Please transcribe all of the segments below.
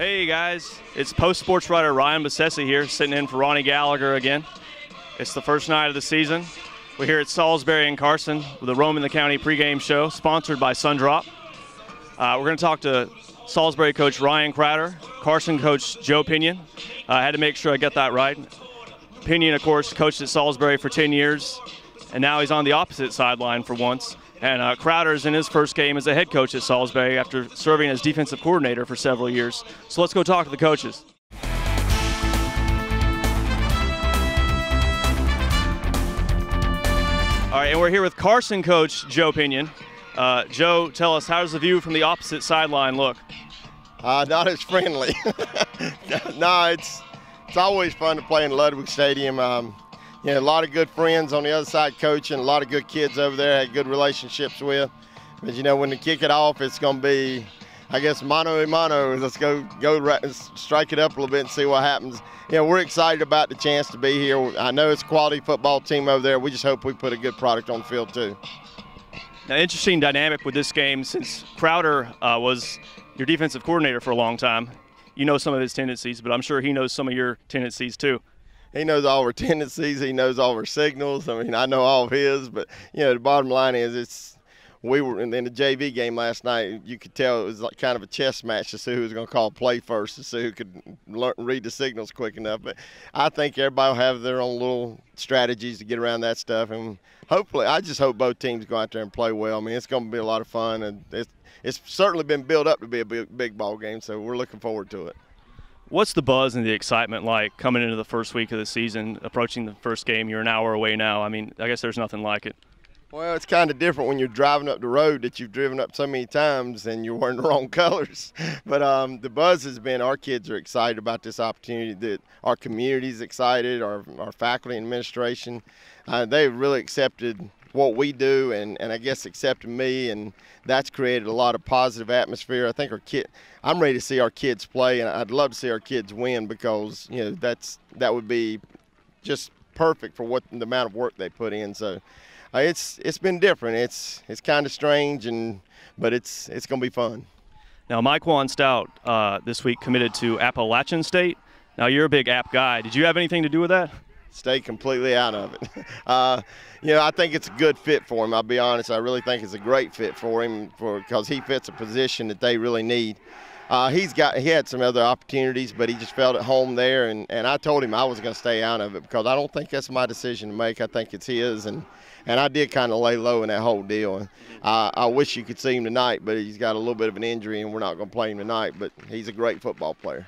Hey guys, it's post sports writer Ryan Bisesi here, sitting in for Ronnie Gallagher again. It's the first night of the season. We're here at Salisbury and Carson with the Rowan the County pregame show, sponsored by Sundrop. Uh, we're going to talk to Salisbury coach Ryan Crowder, Carson coach Joe Pinyan. Uh, I had to make sure I get that right. Pinyan, of course, coached at Salisbury for 10 years, and now he's on the opposite sideline for once. And uh, Crowder's in his first game as a head coach at Salisbury after serving as defensive coordinator for several years. So let's go talk to the coaches. All right, and we're here with Carson coach Joe Pinyan. Uh, Joe, tell us how does the view from the opposite sideline look? Uh, not as friendly. no, it's it's always fun to play in Ludwig Stadium. Um, know, a lot of good friends on the other side coaching, a lot of good kids over there, had good relationships with. But you know, when they kick it off, it's going to be, I guess, mano a mano. Let's go go right, strike it up a little bit and see what happens. You know, we're excited about the chance to be here. I know it's a quality football team over there. We just hope we put a good product on the field too. Now, interesting dynamic with this game since Crowder uh, was your defensive coordinator for a long time. You know some of his tendencies, but I'm sure he knows some of your tendencies too he knows all our tendencies. He knows all our signals. I mean, I know all of his, but you know, the bottom line is it's we were in, the JV game last night. You could tell it was like kind of a chess match to see who was going to call play first, to see who could learn, read the signals quick enough. But I think everybody will have their own little strategies to get around that stuff, and hopefully, I just hope both teams go out there and play well. I mean, it's going to be a lot of fun, and it's it's certainly been built up to be a big, big ball game, so we're looking forward to it. What's the buzz and the excitement like coming into the first week of the season, approaching the first game? You're an hour away now. I mean, I guess there's nothing like it. Well, it's kind of different when you're driving up the road that you've driven up so many times and you're wearing the wrong colors. But um, the buzz has been our kids are excited about this opportunity. That our community is excited. Our our faculty and administration, uh, they've really accepted what we do and, and I guess accepting me and that's created a lot of positive atmosphere. I think our kid I'm ready to see our kids play and I'd love to see our kids win because, you know, that's that would be just perfect for what the amount of work they put in. So uh, it's it's been different. It's it's kind of strange and but it's it's going to be fun. Now Mike Juan Stout uh, this week committed to Appalachian State. Now you're a big app guy. Did you have anything to do with that? Stay completely out of it. Uh, you know, I think it's a good fit for him. I'll be honest. I really think it's a great fit for him for because he fits a position that they really need. Uh, he's got he had some other opportunities, but he just felt at home there. And, and I told him I was going to stay out of it because I don't think that's my decision to make. I think it's his, and and I did kind of lay low in that whole deal. And I, I wish you could see him tonight, but he's got a little bit of an injury, and we're not going to play him tonight. But he's a great football player.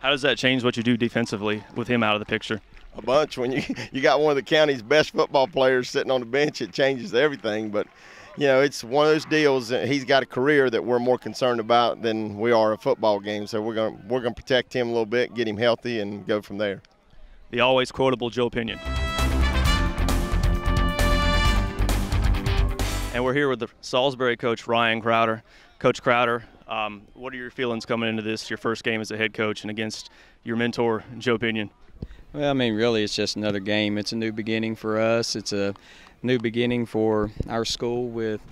How does that change what you do defensively with him out of the picture? A bunch. When you you got one of the county's best football players sitting on the bench, it changes everything. But you know, it's one of those deals. He's got a career that we're more concerned about than we are a football game. So we're gonna we're gonna protect him a little bit, get him healthy, and go from there. The always quotable Joe Pinyan. And we're here with the Salisbury coach Ryan Crowder. Coach Crowder, um, what are your feelings coming into this, your first game as a head coach, and against your mentor Joe Pinyan? Well, I mean, really, it's just another game. It's a new beginning for us. It's a new beginning for our school with,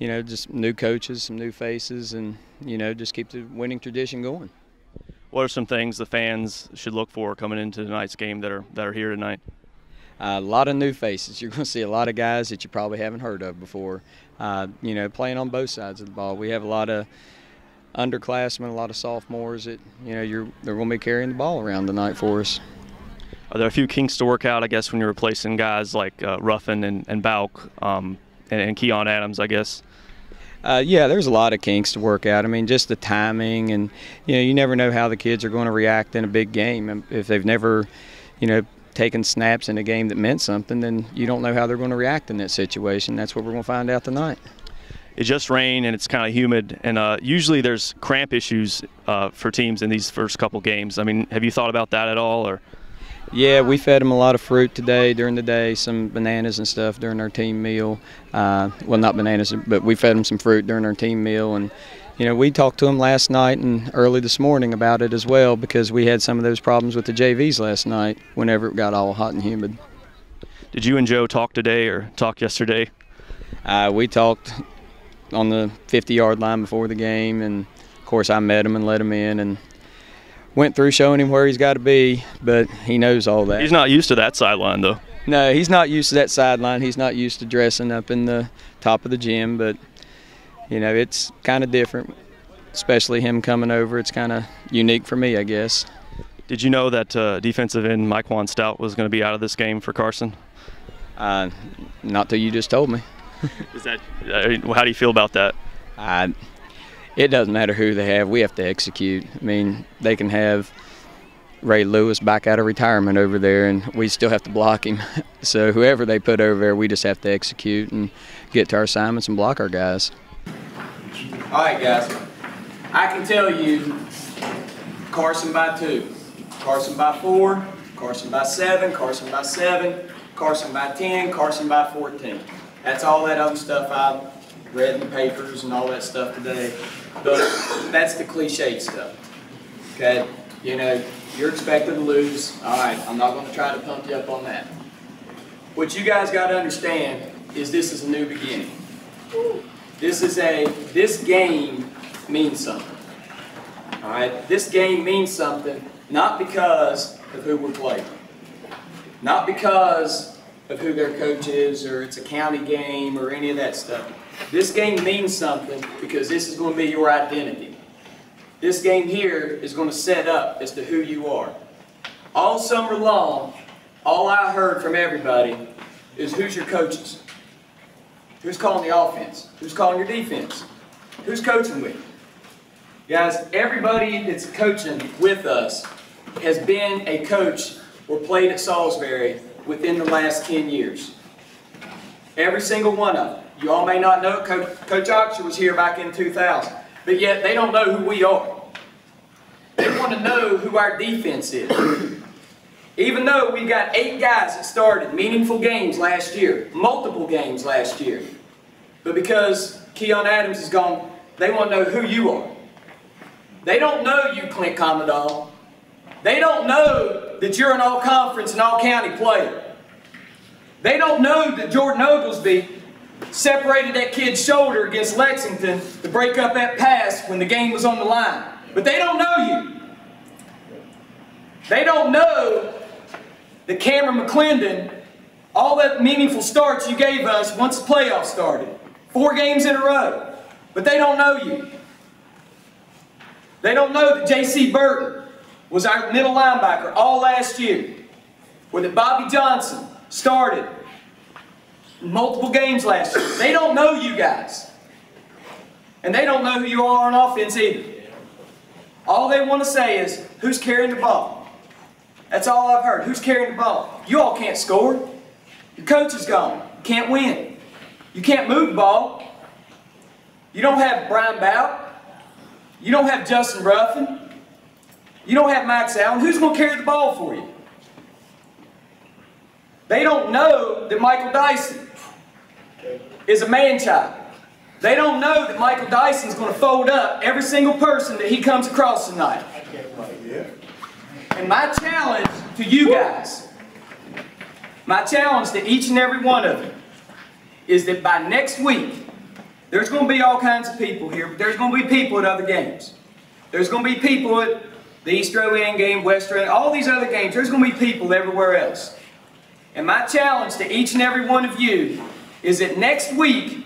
you know, just new coaches, some new faces, and you know, just keep the winning tradition going. What are some things the fans should look for coming into tonight's game that are that are here tonight? Uh, a lot of new faces. You're going to see a lot of guys that you probably haven't heard of before. Uh, you know, playing on both sides of the ball. We have a lot of underclassmen, a lot of sophomores that you know you're they're going to be carrying the ball around tonight for us. Are there a few kinks to work out, I guess, when you're replacing guys like uh, Ruffin and, and Bauk um, and, and Keon Adams, I guess? Uh, yeah, there's a lot of kinks to work out. I mean, just the timing, and you know, you never know how the kids are going to react in a big game. If they've never, you know, taken snaps in a game that meant something, then you don't know how they're going to react in that situation. That's what we're going to find out tonight. It just rained and it's kind of humid, and uh, usually there's cramp issues uh, for teams in these first couple games. I mean, have you thought about that at all, or? Yeah, we fed them a lot of fruit today during the day, some bananas and stuff during our team meal. Uh, well, not bananas, but we fed them some fruit during our team meal. And, you know, we talked to them last night and early this morning about it as well because we had some of those problems with the JVs last night whenever it got all hot and humid. Did you and Joe talk today or talk yesterday? Uh, we talked on the 50 yard line before the game, and of course, I met him and let him in. and went through showing him where he's got to be, but he knows all that. He's not used to that sideline though. No, he's not used to that sideline. He's not used to dressing up in the top of the gym, but you know, it's kind of different, especially him coming over. It's kind of unique for me, I guess. Did you know that uh, defensive end Mike Stout was going to be out of this game for Carson? Uh, not till you just told me. Is that uh, how do you feel about that? I, it doesn't matter who they have. We have to execute. I mean, they can have Ray Lewis back out of retirement over there, and we still have to block him. So whoever they put over there, we just have to execute and get to our assignments and block our guys. All right, guys. I can tell you Carson by two, Carson by four, Carson by seven, Carson by seven, Carson by 10, Carson by 14. That's all that other stuff I read in the papers and all that stuff today. But that's the cliche stuff. Okay? You know, you're expected to lose. All right, I'm not going to try to pump you up on that. What you guys got to understand is this is a new beginning. This is a, this game means something. All right? This game means something not because of who we're playing. Not because of who their coach is or it's a county game or any of that stuff. This game means something because this is going to be your identity. This game here is going to set up as to who you are. All summer long, all I heard from everybody is who's your coaches? Who's calling the offense? Who's calling your defense? Who's coaching with you? Guys, everybody that's coaching with us has been a coach or played at Salisbury within the last 10 years. Every single one of them. You all may not know, Coach, Oxford was here back in 2000, but yet they don't know who we are. They want to know who our defense is. Even though we've got eight guys that started meaningful games last year, multiple games last year, but because Keon Adams is gone, they want to know who you are. They don't know you, Clint Commodore. They don't know that you're an all-conference and all-county player. They don't know that Jordan Oglesby separated that kid's shoulder against Lexington to break up that pass when the game was on the line. But they don't know you. They don't know that Cameron McClendon, all that meaningful starts you gave us once the playoffs started. Four games in a row. But they don't know you. They don't know that J.C. Burton was our middle linebacker all last year. Or that Bobby Johnson started multiple games last year. They don't know you guys. And they don't know who you are on offense either. All they want to say is, who's carrying the ball? That's all I've heard. Who's carrying the ball? You all can't score. Your coach is gone. You can't win. You can't move the ball. You don't have Brian Bout. You don't have Justin Ruffin. You don't have Max Allen. Who's going to carry the ball for you? They don't know that Michael Dyson is a man-child. They don't know that Michael Dyson is going to fold up every single person that he comes across tonight. And my challenge to you guys, my challenge to each and every one of you, is that by next week, there's going to be all kinds of people here, but there's going to be people at other games. There's going to be people at the East Rowan game, West Rowan, all these other games. There's going to be people everywhere else. And my challenge to each and every one of you is that next week,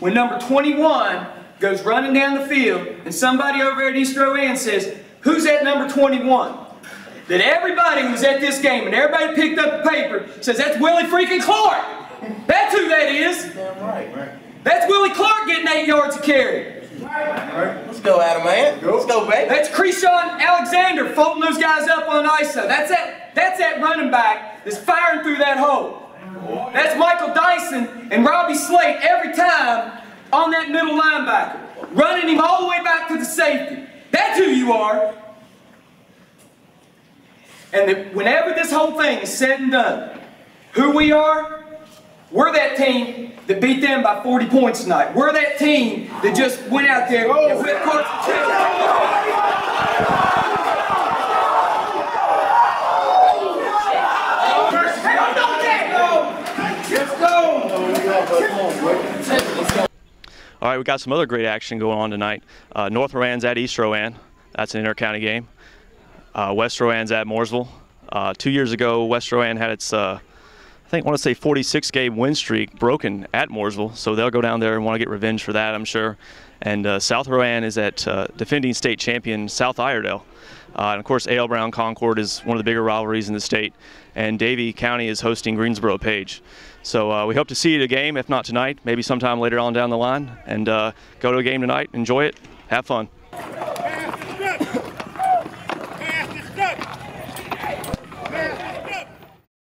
when number 21 goes running down the field and somebody over at East Row Rowan says, who's at number 21? That everybody who's at this game and everybody picked up the paper says, that's Willie freaking Clark. That's who that is. That's Willie Clark getting eight yards of carry. Let's go, Adam, man. Let's go, baby. That's Cre'Shawn Alexander folding those guys up on ISO. That's that, that's that running back that's firing through that hole. That's Michael Dyson and Robbie Slate every time on that middle linebacker, running him all the way back to the safety. That's who you are. And that whenever this whole thing is said and done, who we are, we're that team that beat them by 40 points tonight. We're that team that just went out there and whipped All right, we got some other great action going on tonight. Uh, North Rowan's at East Rowan. That's an inter-county game. Uh, West Rowan's at Mooresville. Uh, two years ago, West Rowan had its, uh, I think, I want to say 46 game win streak broken at Mooresville. So they'll go down there and want to get revenge for that, I'm sure. And uh, South Rowan is at uh, defending state champion South Iredell. Uh, and of course, A.L. Brown Concord is one of the bigger rivalries in the state. And Davie County is hosting Greensboro Page. So uh, we hope to see you at a game, if not tonight, maybe sometime later on down the line. And uh, go to a game tonight, enjoy it, have fun.